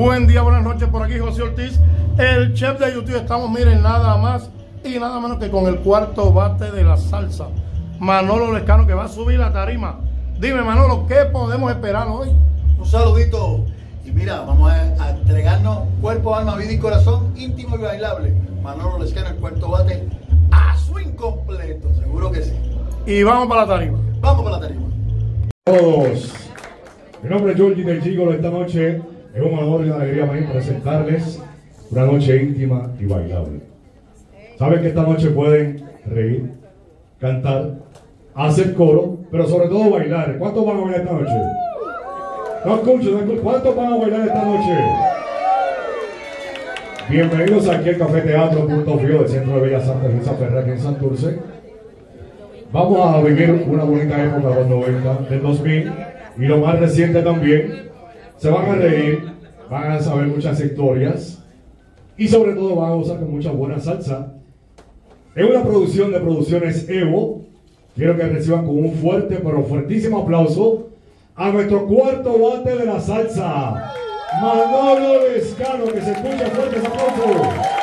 Buen día, buenas noches por aquí, José Ortiz, el chef de YouTube. Estamos, miren, nada más y nada menos que con el cuarto bate de la salsa, Manolo Lescano, que va a subir la tarima. Dime, Manolo, ¿qué podemos esperar hoy? Un saludito. Y mira, vamos a, a entregarnos cuerpo, alma, vida y corazón íntimo y bailable. Manolo Lescano, el cuarto bate, a su incompleto, seguro que sí. Y vamos para la tarima. Vamos para la tarima. todos. Mi nombre es Georgie del Gigolo. Esta noche es un honor y una alegría para mí presentarles una noche íntima y bailable. Saben que esta noche pueden reír, cantar, hacer coro, pero sobre todo bailar. ¿Cuántos van a bailar esta noche? No escucho, no escucho. ¿Cuántos van a bailar esta noche? Bienvenidos aquí al Café Teatro Punto Frío del Centro de Bellas Artes Luisa Ferrer aquí en Santurce. Vamos a vivir una bonita época de los 90, del 2000 y lo más reciente también. Se van a reír, van a saber muchas historias y sobre todo van a gozar con mucha buena salsa. Es una producción de producciones Evo. Quiero que reciban con un fuerte pero fuertísimo aplauso a nuestro cuarto bate de la salsa, Manolo Lescano, que se escucha fuerte ese aplauso.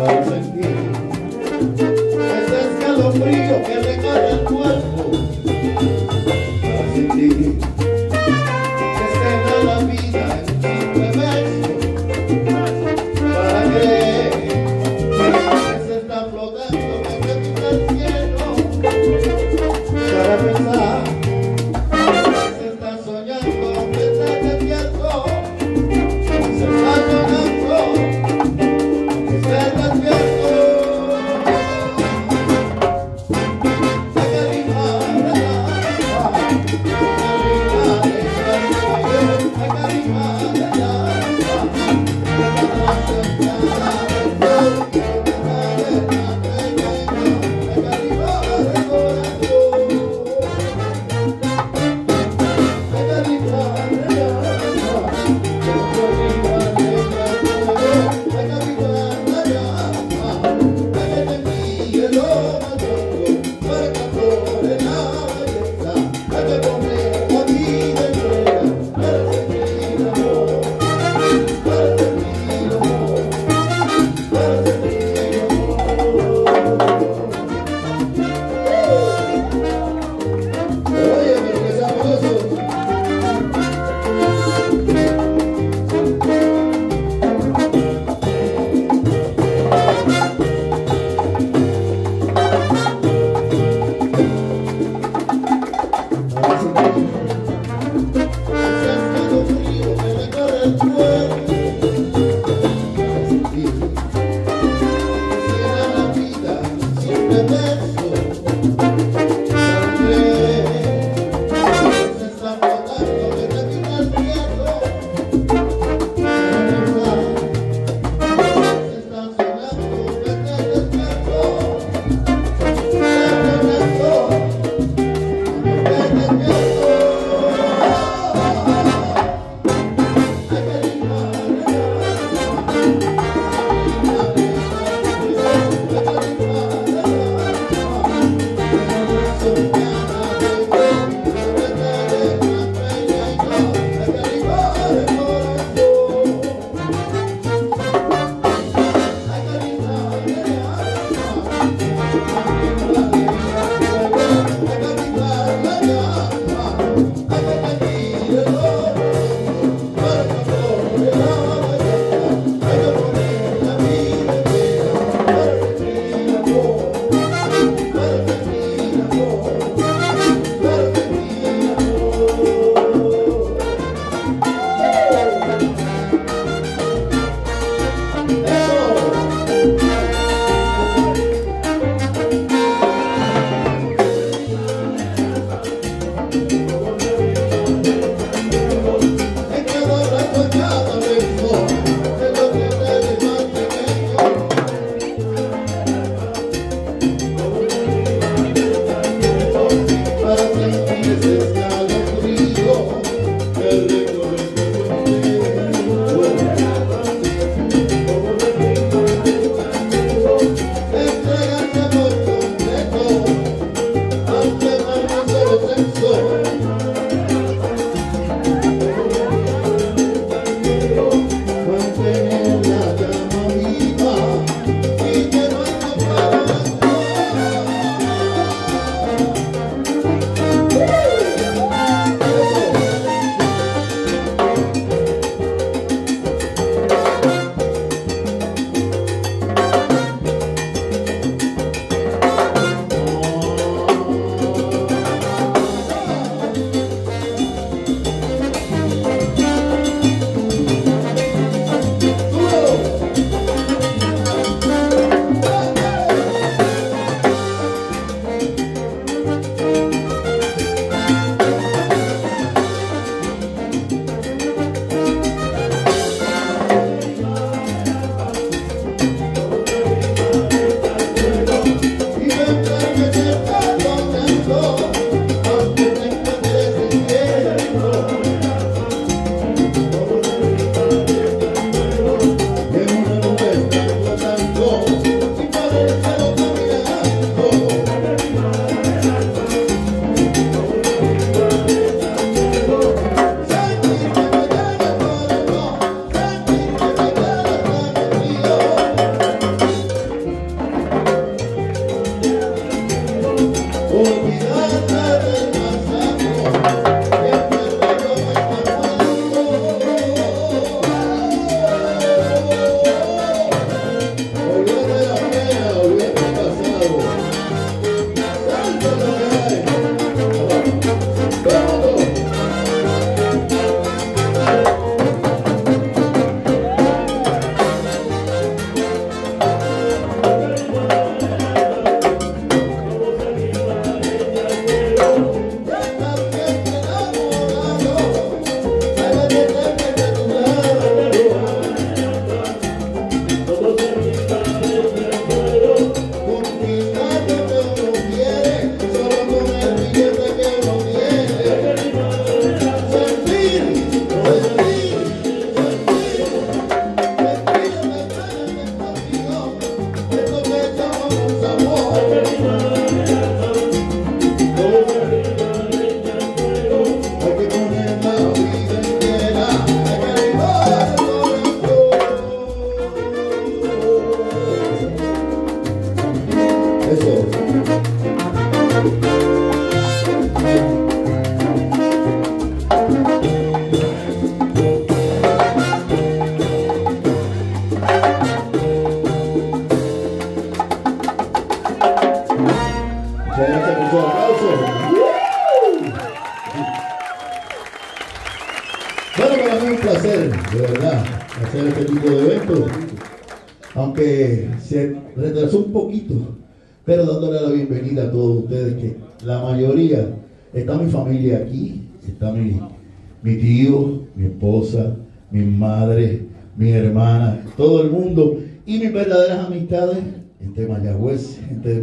Thank you.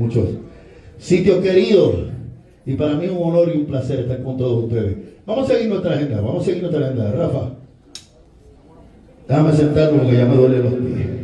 muchos sitios queridos. Y para mí es un honor y un placer estar con todos ustedes. Vamos a seguir nuestra agenda, vamos a seguir nuestra agenda. Rafa, déjame sentarme porque ya me duelen los pies.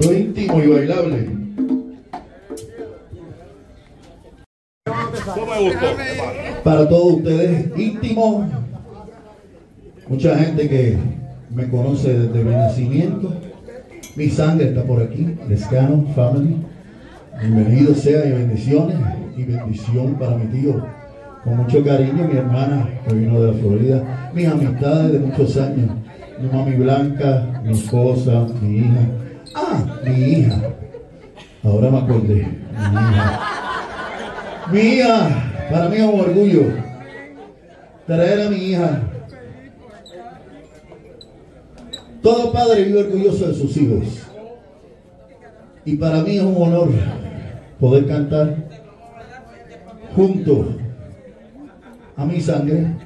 Es íntimo y bailable. Para todos ustedes íntimo. Mucha gente que me conoce desde mi nacimiento. Mi sangre está por aquí, Lescano Family. Bienvenido sea y bendiciones. Y bendición para mi tío. Con mucho cariño, mi hermana que vino de la Florida. Mis amistades de muchos años. Mi mami Blanca, mi esposa, mi hija. Ah, mi hija. Ahora me acordé. Mi hija. Mi hija, para mí es un orgullo traer a mi hija. Todo padre vive orgulloso de sus hijos. Y para mí es un honor poder cantar junto a mi sangre,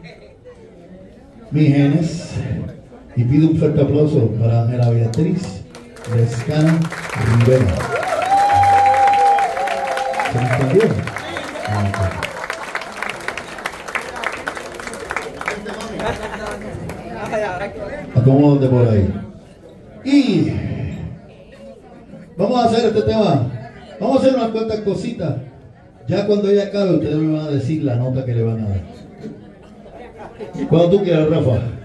mis genes. Y pido un fuerte aplauso para Ángela Beatriz Lescano Rivera. ¿Se me entendió? Acomódate por ahí. Y vamos a hacer este tema. Vamos a hacer unas cuantas cositas. Ya cuando ella acabe, ustedes me van a decir la nota que le van a dar. Cuando tú quieras, Rafa.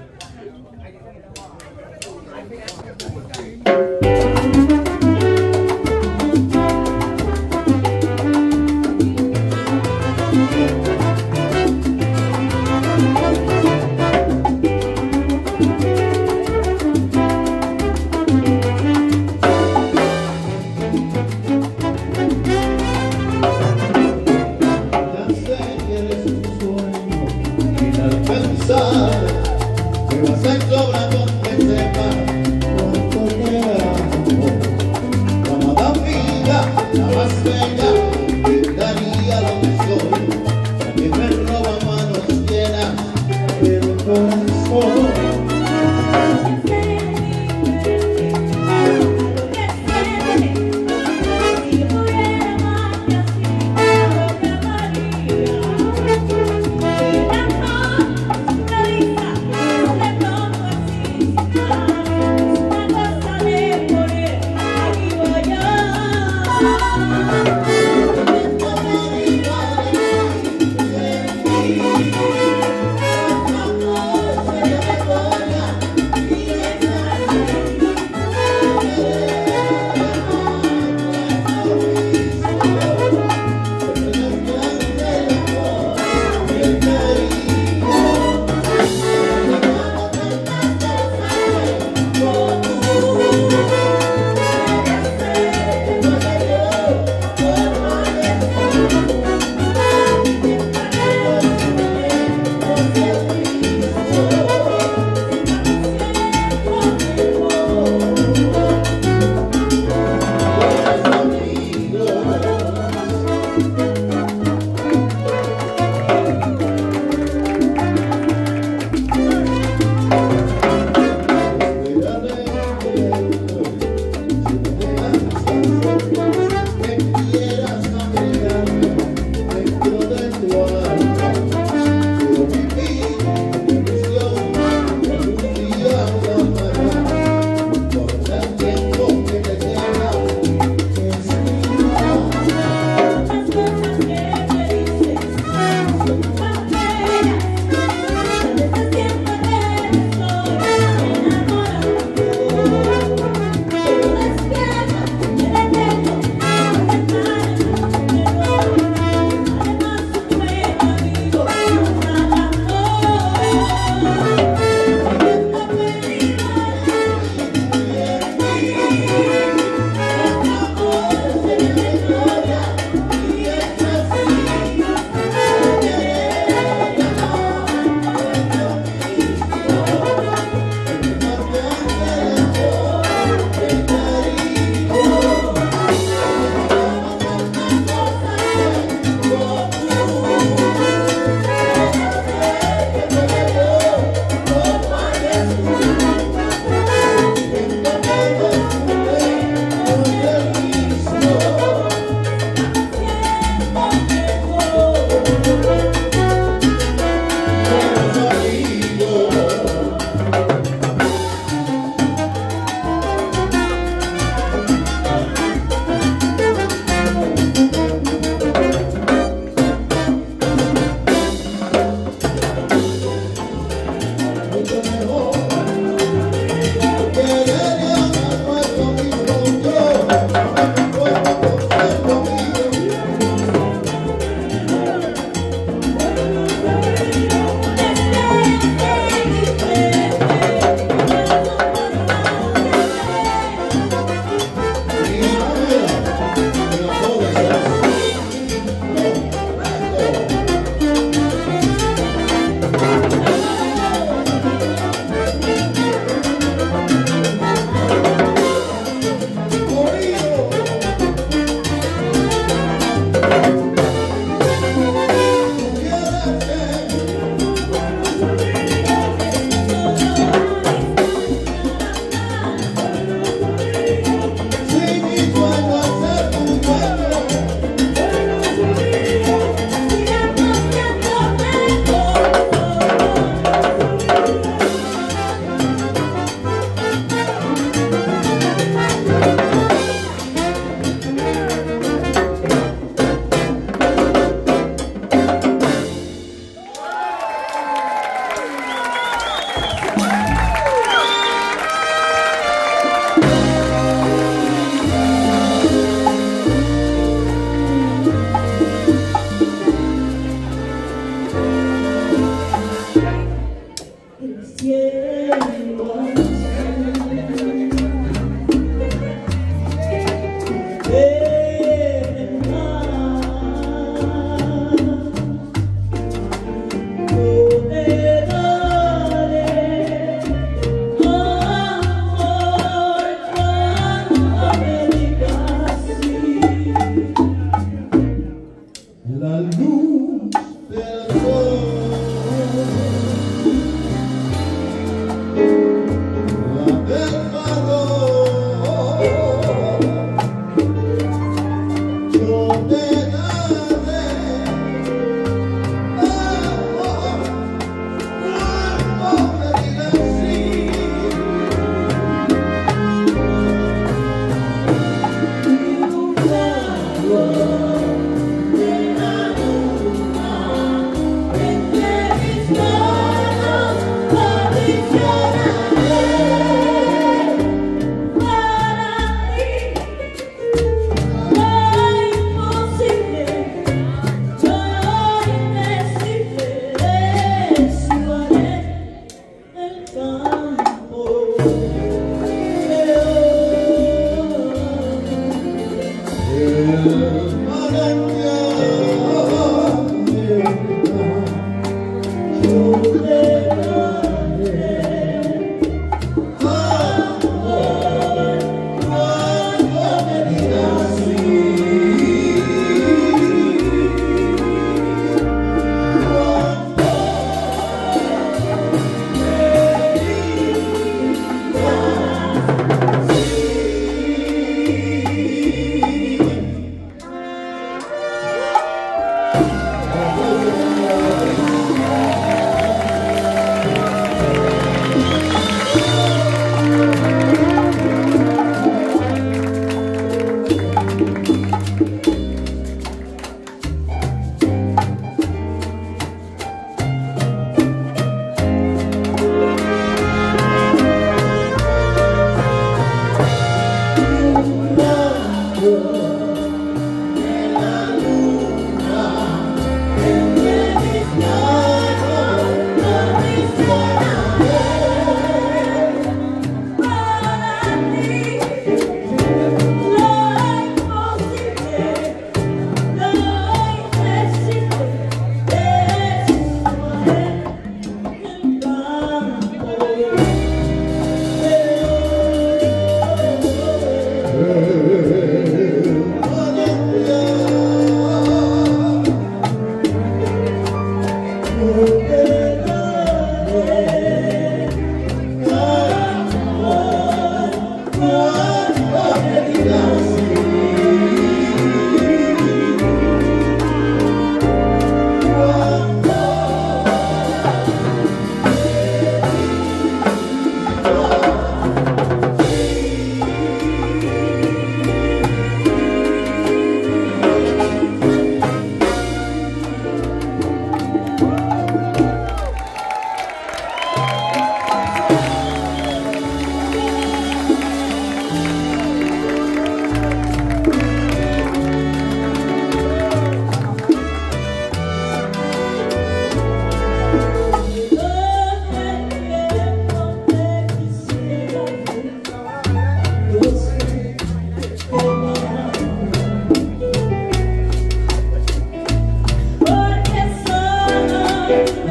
Porque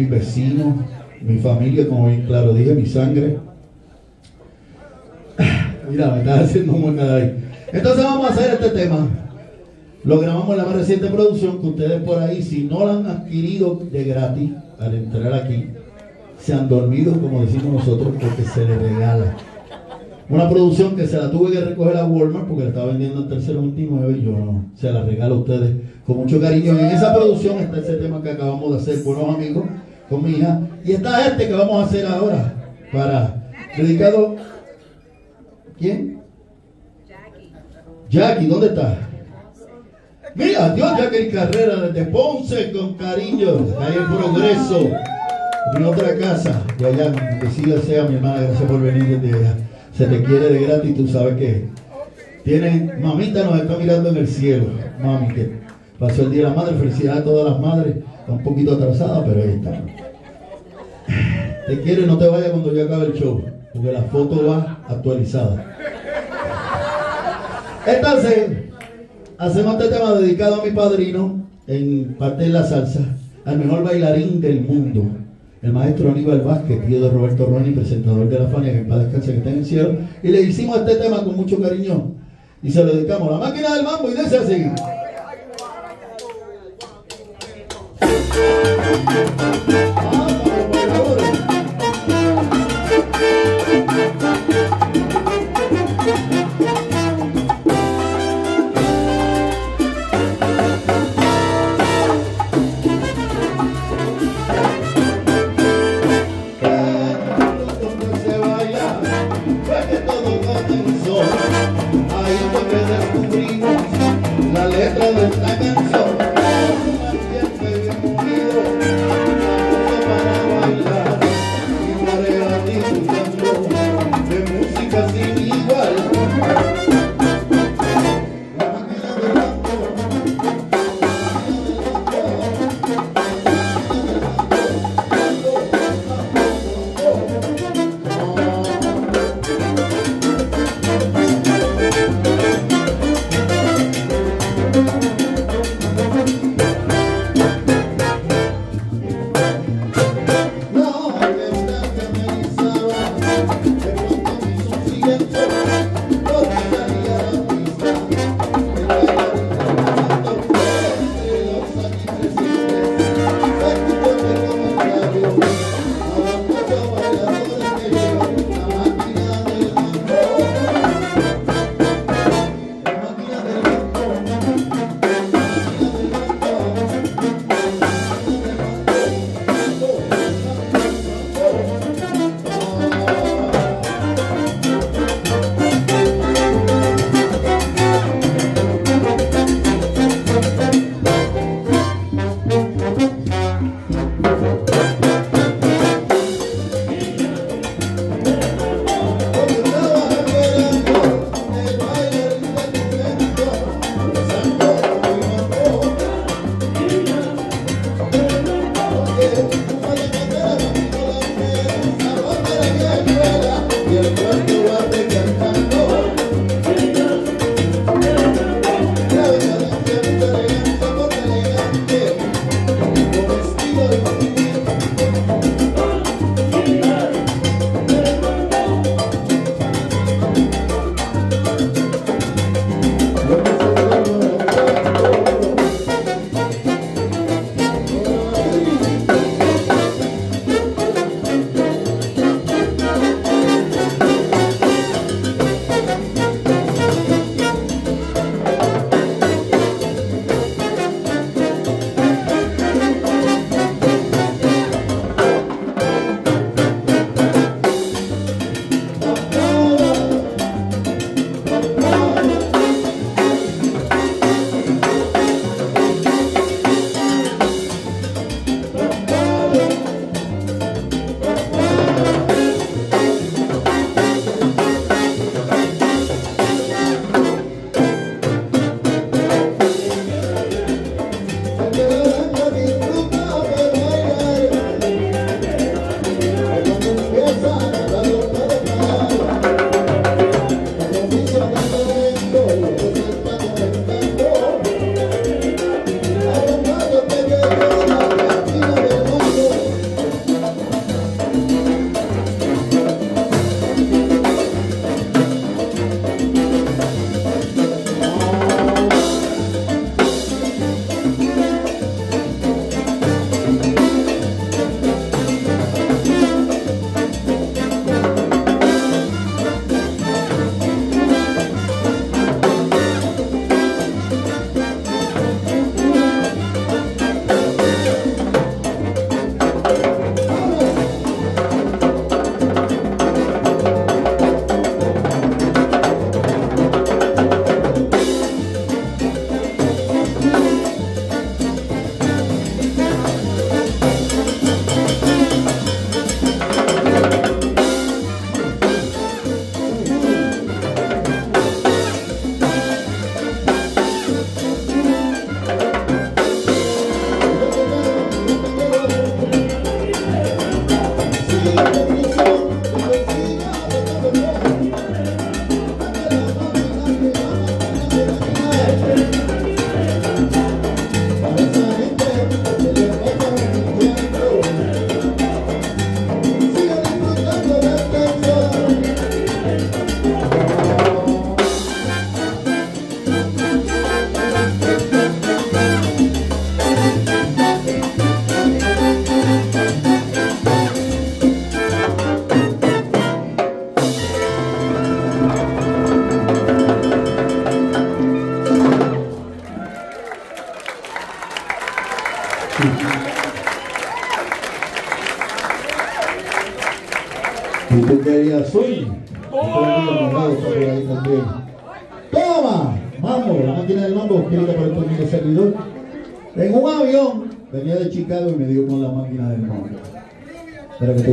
mis vecinos, mi familia, como bien claro dije, mi sangre. Mira, me estás haciendo muy nada ahí. Entonces vamos a hacer este tema. Lo grabamos en la más reciente producción que ustedes por ahí, si no la han adquirido de gratis al entrar aquí, se han dormido, como decimos nosotros, porque se les regala. Una producción que se la tuve que recoger a Walmart porque la estaba vendiendo en tercero 29 y yo no, se la regalo a ustedes con mucho cariño. Y en esa producción está ese tema que acabamos de hacer, buenos amigos, con mi hija. Y está este que vamos a hacer ahora, para dedicado. ¿Quién? Jackie. Jackie, ¿dónde está? Mira, Dios Jackie Carrera desde Ponce con cariño, ahí en progreso. En otra casa, de allá, bendecida sea mi hermana, gracias por venir desde allá se te quiere de gratis, tú sabes que tienen, mamita nos está mirando en el cielo, mami, que pasó el día de la madre, felicidades a todas las madres, está un poquito atrasada, pero ahí está. Te quiere, no te vayas cuando ya acabe el show, porque la foto va actualizada. Entonces, hacemos este tema dedicado a mi padrino, en parte de la salsa, al mejor bailarín del mundo el maestro Aníbal Vázquez, tío de Roberto Roni, presentador de la Fania, que en paz que está en el cielo, y le hicimos este tema con mucho cariño y se lo dedicamos a la máquina del mambo y dice así.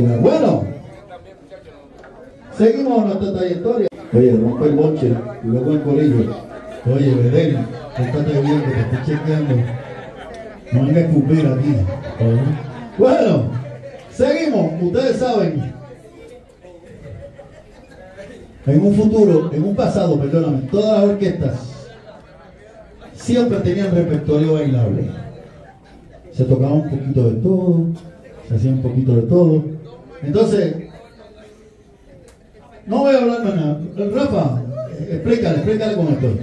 Bueno, seguimos nuestra trayectoria. Oye, rompe el bonche y luego el corillo. Oye, Bedel, estate que te estoy chequeando. No venga a escupir aquí. Bueno, seguimos. Ustedes saben en un futuro, en un pasado, perdóname, todas las orquestas siempre tenían repertorio bailable. Se tocaba un poquito de todo, se hacía un poquito de todo. Entonces, no voy a hablar más nada. Rafa, explícale, explícale con esto.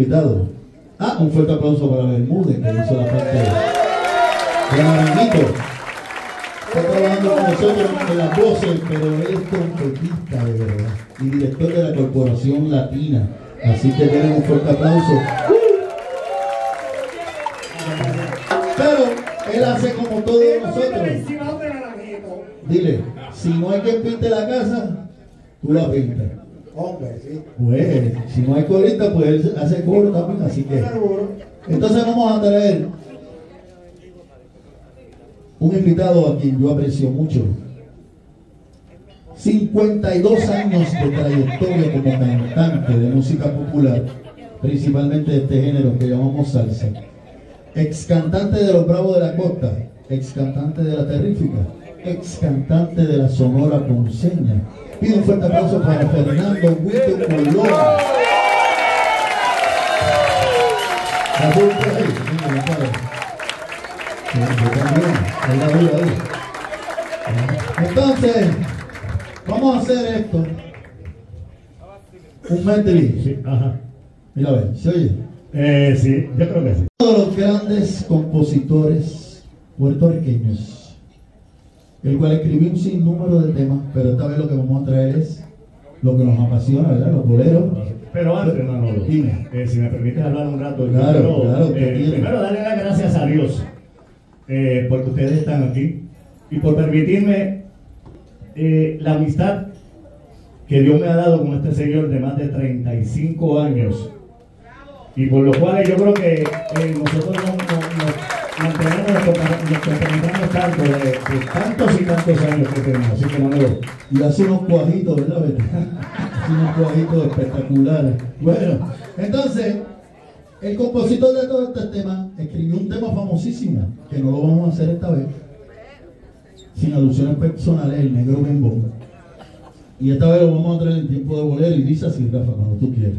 Invitado. Ah, un fuerte aplauso para Bermúdez, que hizo la parte de. Está trabajando con nosotros en las voces, pero él es trompetista de verdad y director de la Corporación Latina. Así que tenemos un fuerte aplauso. Pero él hace como todos nosotros. Dile, si no hay quien pinte la casa, tú la pintas. Hombre, sí. Pues, si no hay corista, pues él hace coro también, así que. Entonces vamos a traer un invitado a quien yo aprecio mucho. 52 años de trayectoria como cantante de música popular, principalmente de este género que llamamos salsa. Ex cantante de los Bravos de la Costa, ex cantante de la Terrífica, ex cantante de la Sonora Ponceña. Pido un fuerte aplauso para Fernando Huito Colón. Raúl, por ahí, venga, compadre. Sí, yo también, ahí la veo ahí. Entonces, vamos a hacer esto. Un medley. Sí, ajá. Mira, a ver, ¿se oye? Eh, sí, yo creo que sí. De los grandes compositores puertorriqueños, el cual escribió un sinnúmero de temas, pero esta vez lo que vamos a traer es lo que nos apasiona, ¿verdad? Los boleros. Pero antes, Manolo, Dime. eh, si me permite hablar un rato, Claro, quiero, claro, eh, primero darle las gracias a Dios eh, porque ustedes están aquí y por permitirme eh, la amistad que Dios me ha dado con este señor de más de 35 años y por lo cual yo creo que eh, nosotros nos, nos- nos mantenemos, nos compa- nos complementamos tanto de, tantos y tantos años que tenemos, así que Manolo, Y hace unos cuajitos, ¿verdad? Hace unos cuajitos espectaculares. Bueno, entonces, el compositor de todo este tema escribió un tema famosísimo, que no lo vamos a hacer esta vez, sin alusiones personales, el negro bembón. Y esta vez lo vamos a traer en tiempo de bolero y dice así, Rafa, cuando tú quieras.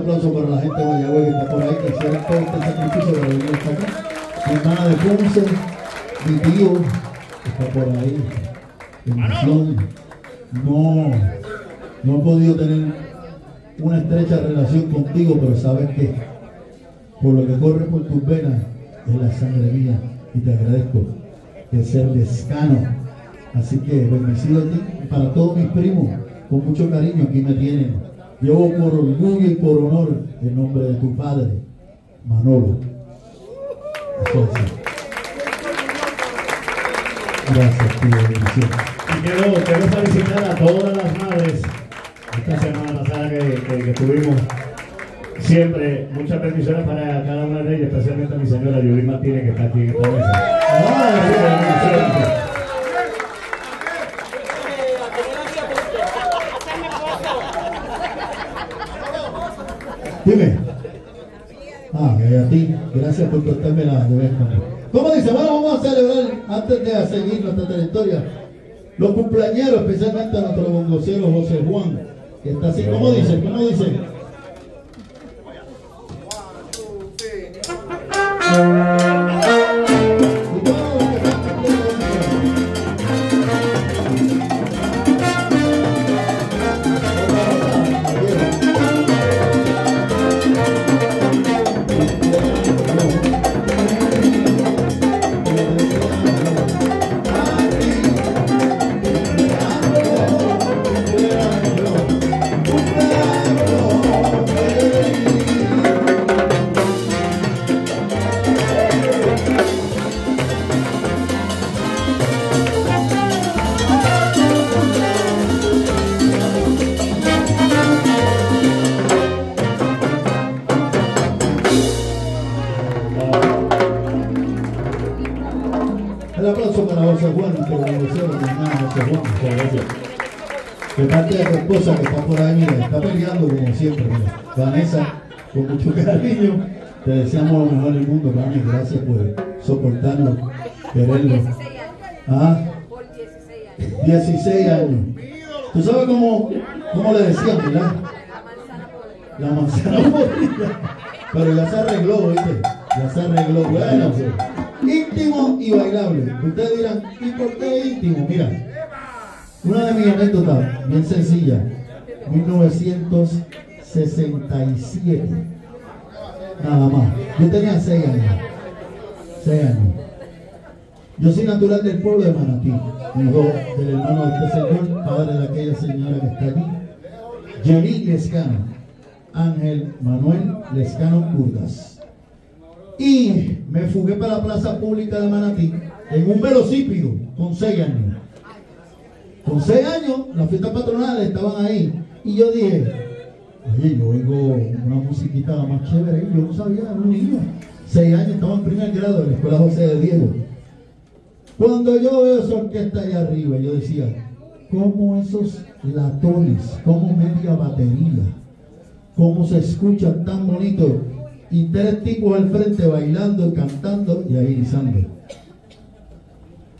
aplauso para la gente de Mayagüez que está por ahí, que hicieron todo este sacrificio para venir hasta acá. Mi hermana de Ponce, mi tío, que está por ahí. Bendición. No, no he podido tener una estrecha relación contigo, pero sabes que por lo que corre por tus venas es la sangre mía y te agradezco que seas descano. Así que bendecido a ti, para todos mis primos, con mucho cariño aquí me tienen Llevo por orgullo y por honor el nombre de tu padre, Manolo. Entonces, gracias, tío. Y quiero, quiero felicitar a todas las madres esta semana pasada que, tuvimos. Siempre muchas bendiciones para cada una de ellas, especialmente a mi señora Judith Martínez que está aquí en esta mesa. ¡Oh! Dime. Ah, a ti. Gracias por cortarme la de. ¿Cómo dice? Bueno, vamos a celebrar, antes de seguir nuestra trayectoria, los cumpleañeros, especialmente a nuestro bongocero José Juan, que está así. ¿Cómo dice? ¿Cómo dice? Vanessa, con mucho cariño, te deseamos lo mejor del mundo, Vane. Gracias por soportarnos, Por quererlo. 16 años. Ah, Por 16 años. 16 años. ¿Tú sabes cómo, cómo le decían, verdad? La manzana podrida. La manzana podrida. Pero ya se arregló, ¿viste? Ya se arregló. Bueno, íntimo y bailable. Ustedes dirán, ¿y por qué íntimo? Mira, una de mis anécdotas, bien sencilla. 1967. Nada más. Yo tenía 6 años. 6 años. Yo soy natural del pueblo de Manatí, hijo del hermano de este señor, padre de aquella señora que está aquí. Jenny Lescano, Ángel Manuel Lescano Curdas. Y me fugué para la plaza pública de Manatí en un velocípido con seis años. Con seis años, las fiestas patronales estaban ahí. Y yo dije, oye, yo oigo una musiquita más chévere. Y yo no sabía, era un niño. Seis años, estaba en primer grado en la escuela José de Diego. Cuando yo veo esa orquesta allá arriba, yo decía, ¿cómo esos latones, cómo media batería, cómo se escuchan tan bonito? Y tres tipos al frente bailando, cantando y agilizando.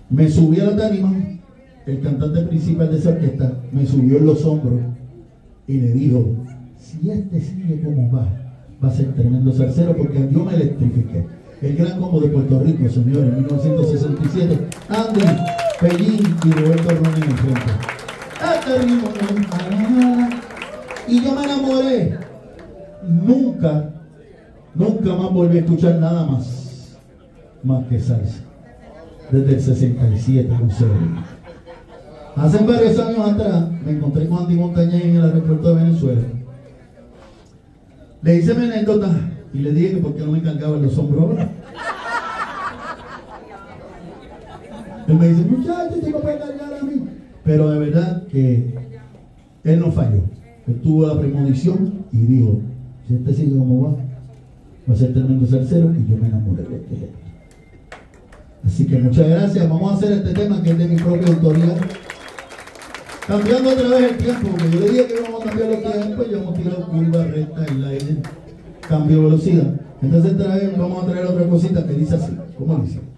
Me subí a la tarima, el cantante principal de esa orquesta me subió en los hombros y le dijo, si este sigue como va, va a ser tremendo salsero porque yo me electrifiqué. El gran combo de Puerto Rico, señores, en 1967, Andy, Pellín y Roberto Ronin en frente. Este y yo me enamoré. Nunca, nunca más volví a escuchar nada más, más que salsa. Desde el 67 con. Hace varios años atrás me encontré con Andy Montañez en el aeropuerto de Venezuela. Le hice mi anécdota y le dije que por qué no me cargaba los hombros ahora. Él me dice, muchacho, tengo que cargar a mí. Pero de verdad que él no falló. Él tuvo la premonición y dijo, si este sigue como va, va a ser tremendo salsero y yo me enamoré de este. Así que muchas gracias. Vamos a hacer este tema que es de mi propia autoría. Cambiando otra vez el tiempo, porque yo le dije que íbamos a cambiar los tiempos, ya hemos tirado curva recta y la cambio velocidad. Entonces vez vamos a traer otra cosita que dice así. ¿Cómo dice?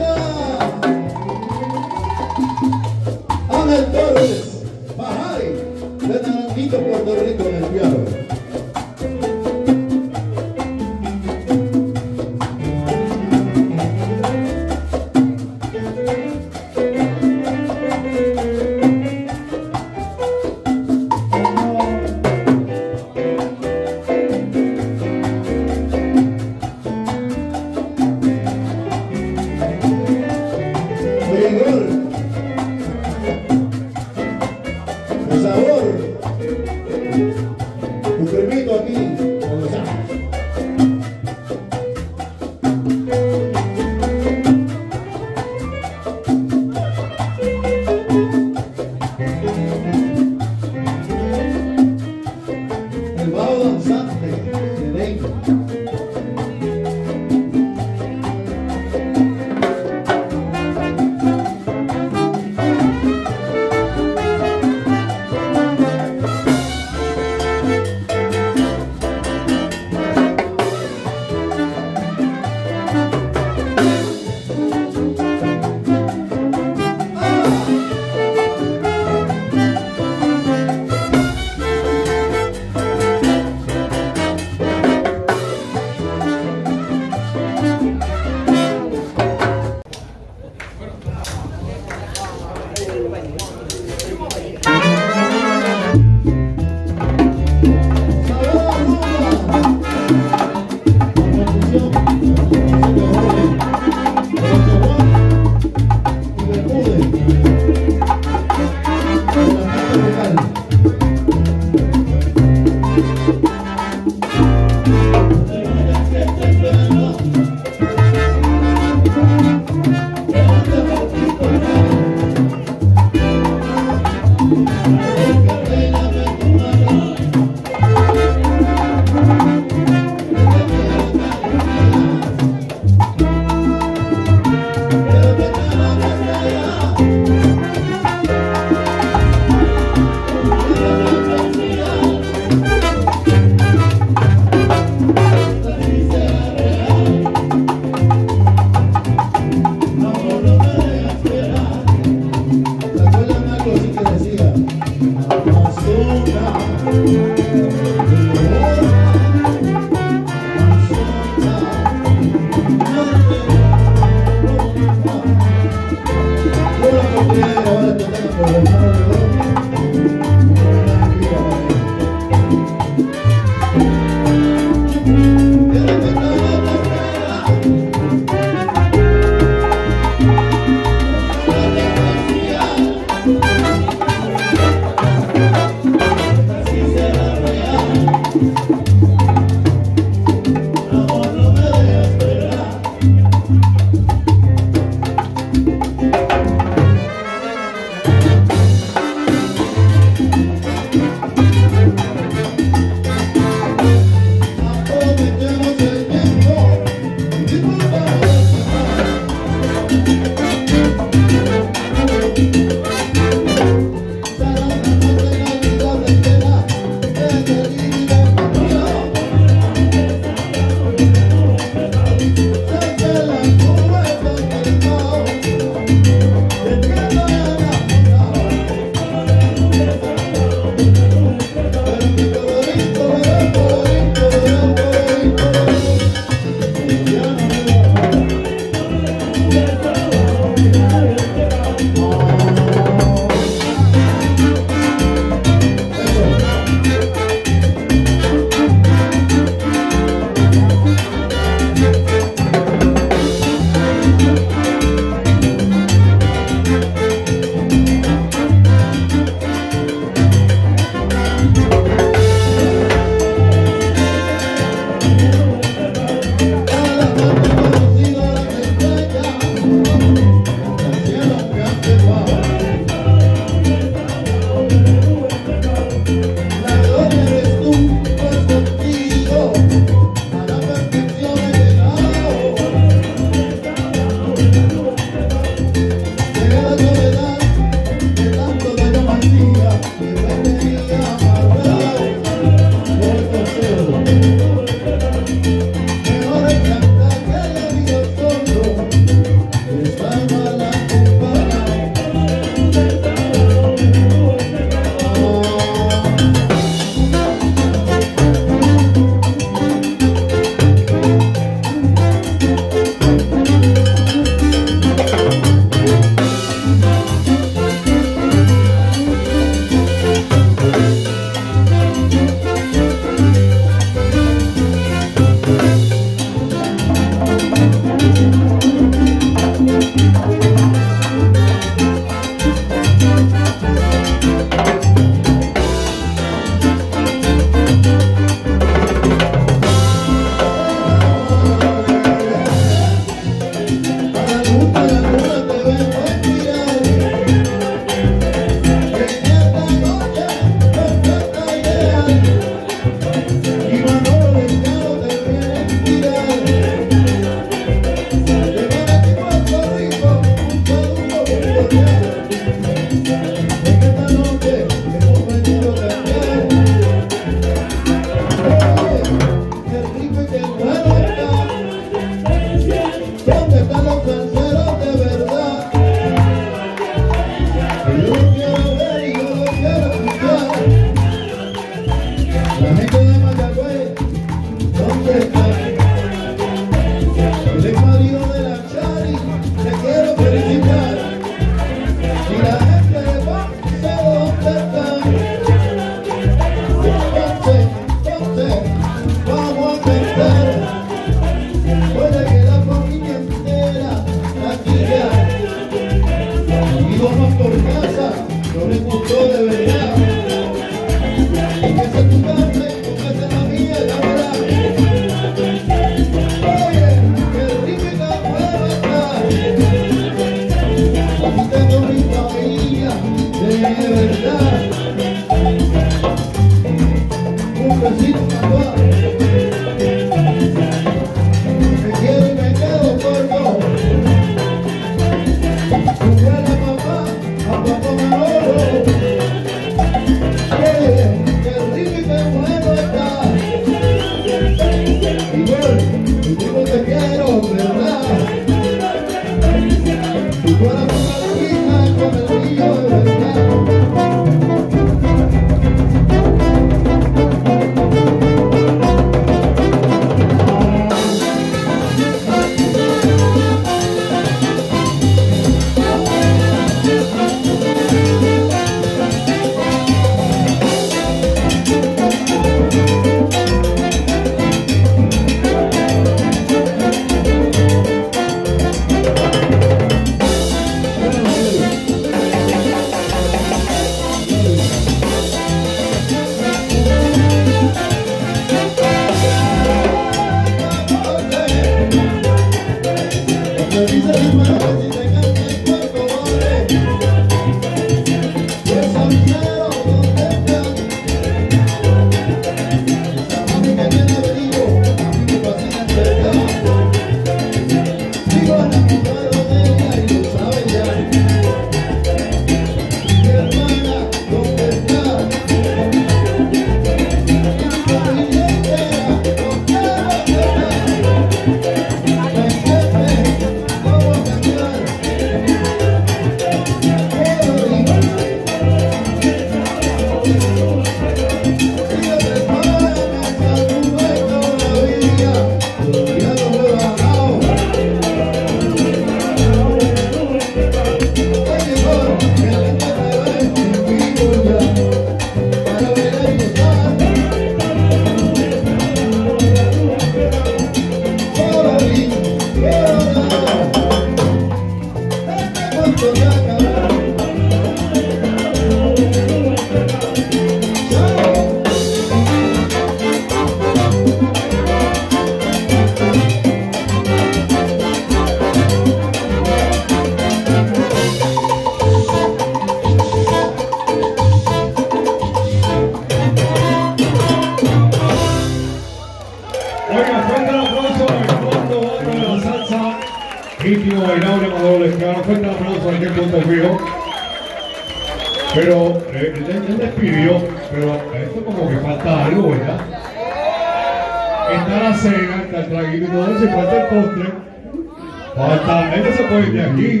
Falta, este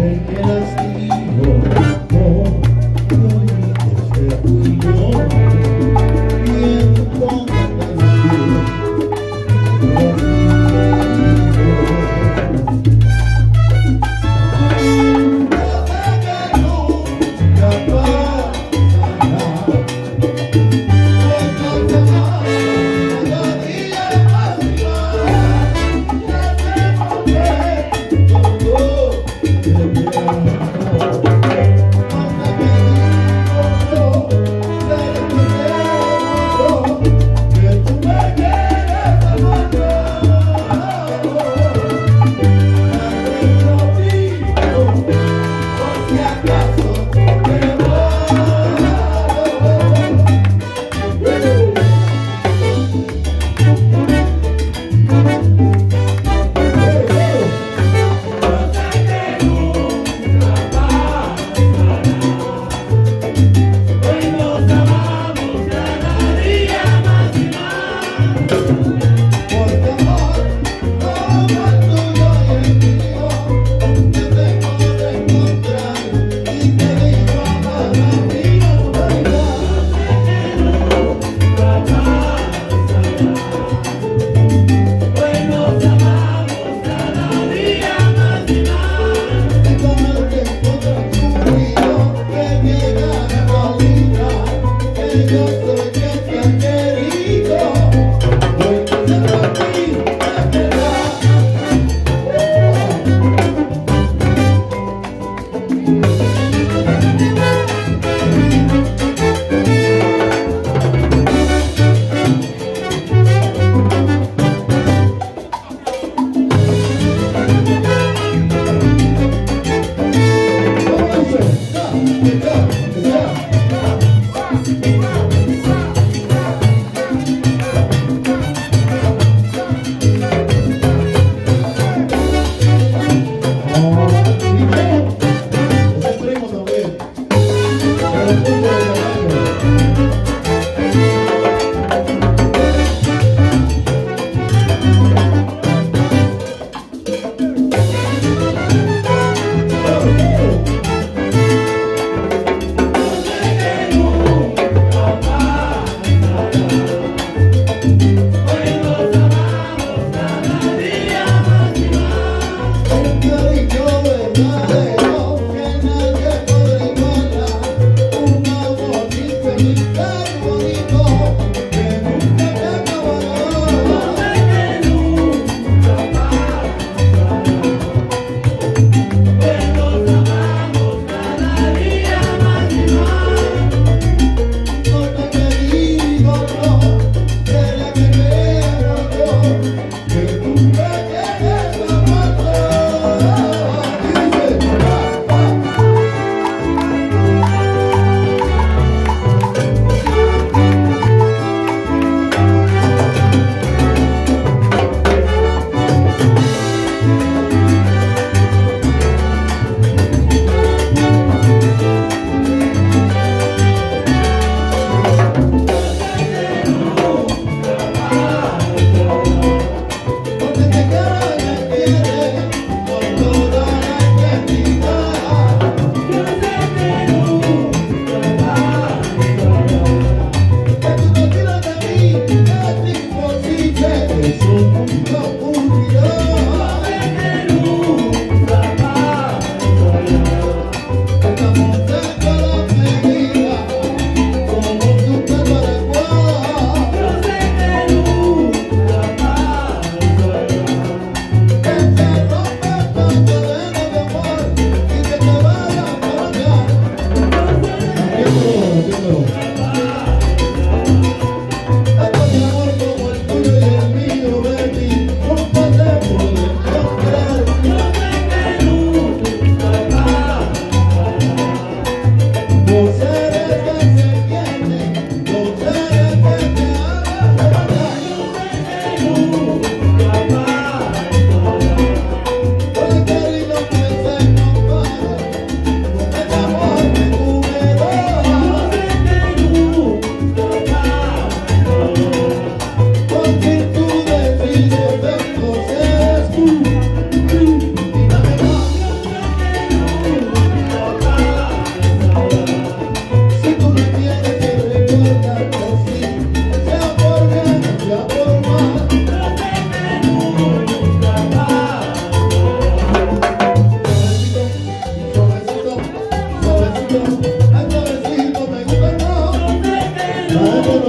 ven que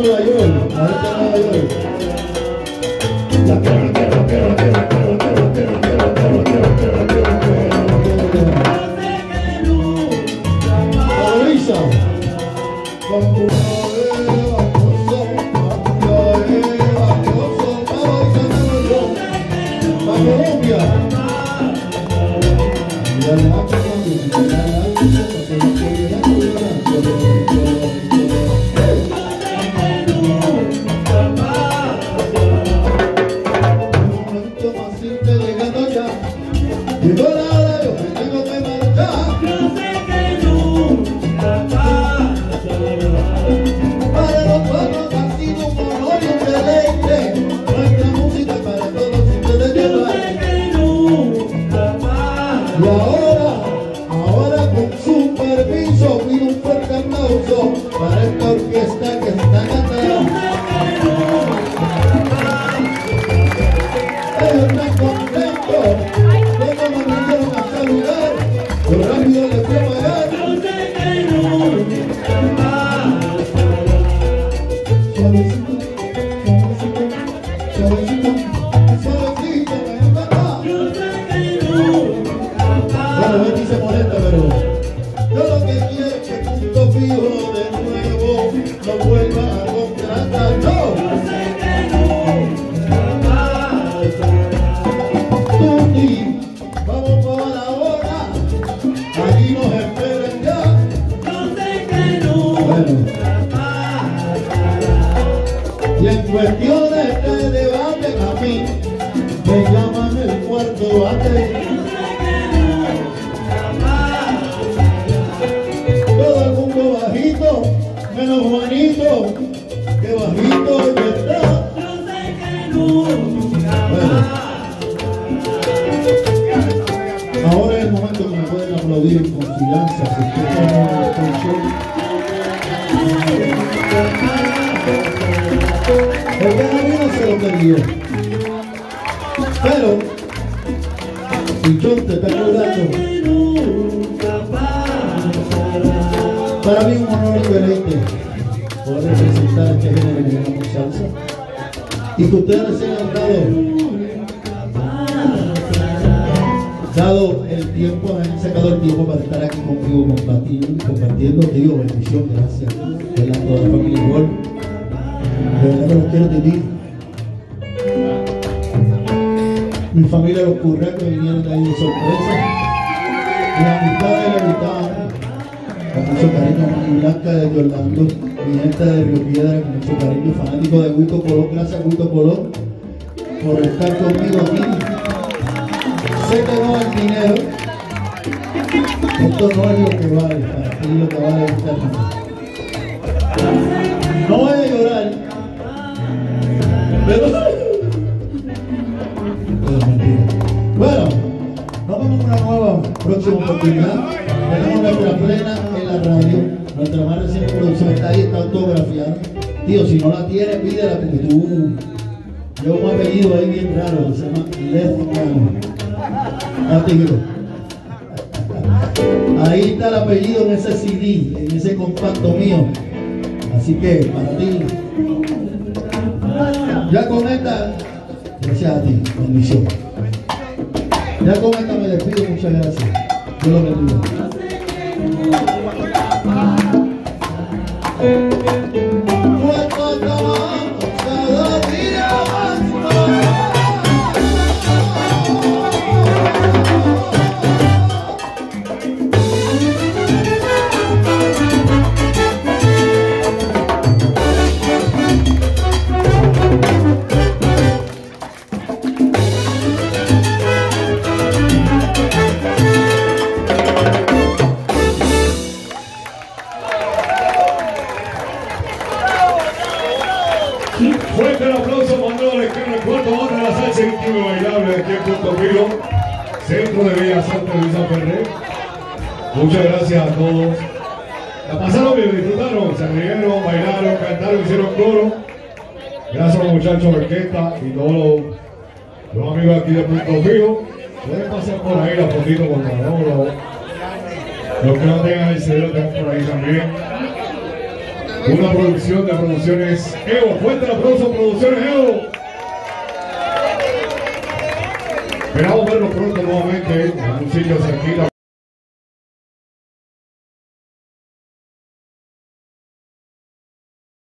yun. Ano na yun? dado el tiempo, han sacado el tiempo para estar aquí conmigo compartiendo, compartiendo. Te digo bendición, gracias. De toda la familia igual. De verdad los quiero tener. Mi familia los curracos vinieron de ahí de sorpresa. La mitad de la mitad. Con mucho cariño, Mani Blanca de Orlando, mi gente de Río Piedra, con mucho cariño, fanático de Huito Colón, gracias Huito Colón por estar conmigo aquí no. Esto no es lo que vale para ti, lo que vale estar No voy a llorar, pero... Bueno, nos vemos una nueva próxima oportunidad. Tenemos nuestra plena en la radio. Nuestra más reciente producción está ahí, está autografiada. Tío, si no la tienes, pídela porque tú... Yo un apellido ahí bien raro, se llama Lefano. Ahí está el apellido en ese CD, en ese compacto mío. Así que para ti. Ya con esta, gracias a ti, bendición. Ya con esta me despido, muchas gracias. Yo lo bendigo. Cuando De Artes Luisa. Muchas gracias a todos. La pasaron bien, disfrutaron, se rieron, bailaron, cantaron, hicieron coro. Gracias a los muchachos Berqueta y todos los, amigos aquí de Punto Fijo. Pueden pasar por ahí la fotito con Manolo. Los que no tengan el celular, tenemos por ahí también. Una producción de producciones Evo. Fuerte el aplauso, producciones Evo. Esperamos verlos pronto nuevamente sitio cerquita.